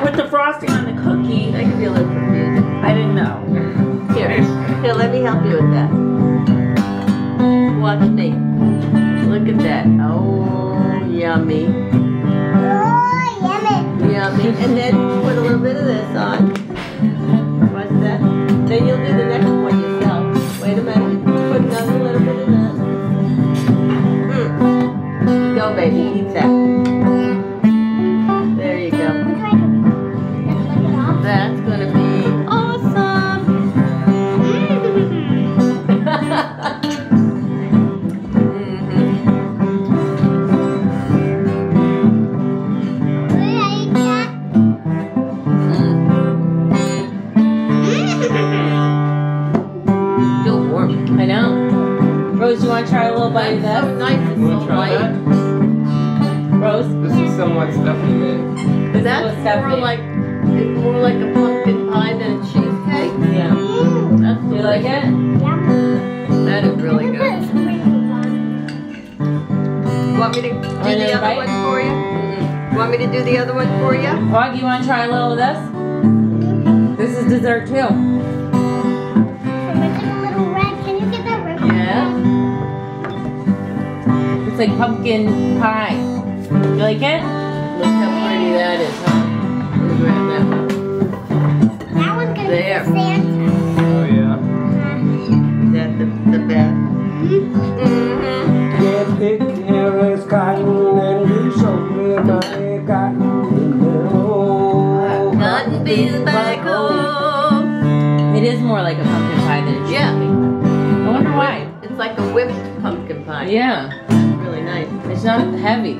put the frosting on the cookie. That could be a little confusing. I didn't know. Here, here, let me help you with that. Watch me. Look at that. Oh, yummy. Oh, yummy. Yummy. And then put a little bit of this on. What's that? Then you'll do the next one yourself. Wait a minute. Put another little bit of that. Mm. Go, baby. Eat that. I know. Rose, you want to try a little bite of that? so nice. It's You so wanna try light. that? Rose? This is somewhat Stephanie made. This That's is what more Stephanie. like it's more like a pumpkin pie than a cheesecake. Yeah. That's Do you like it? Yeah. That is really good. You want me to do Wanna the other bite? one for you? Mm-mm. You want me to do the other one for you? Wog, you want to try a little of this? This is dessert too. It's like pumpkin pie. You like it? Look how pretty that is, huh? Let me grab that one. There. Oh yeah. Is that the, the best? Mm-hmm. Get pick carrots, cotton, and do something my cotton. Oh, Cotton bees back home. It is more like a pumpkin pie than a cheesecake. Yeah. I wonder why. It's like a whipped pumpkin pie. Yeah. It's not heavy.